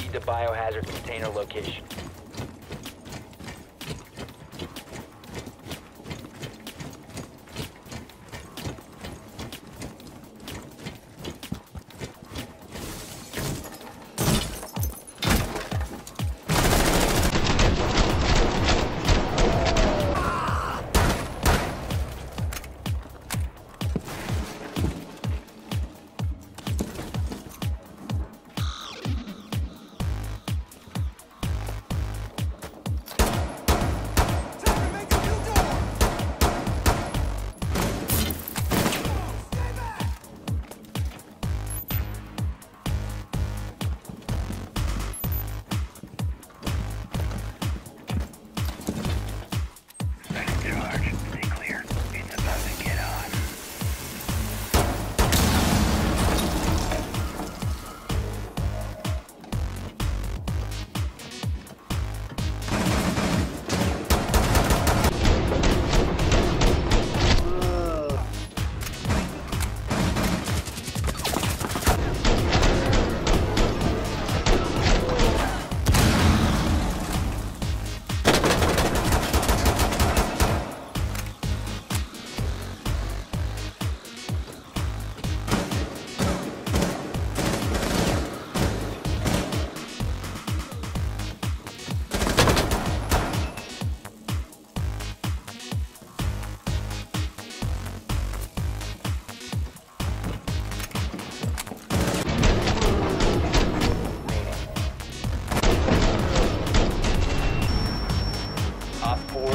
Proceed to biohazard container location.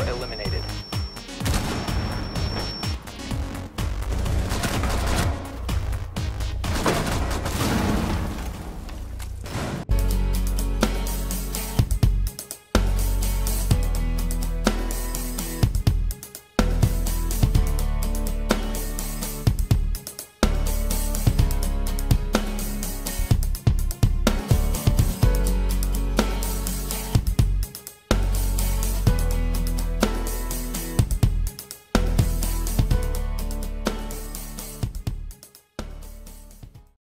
eliminated.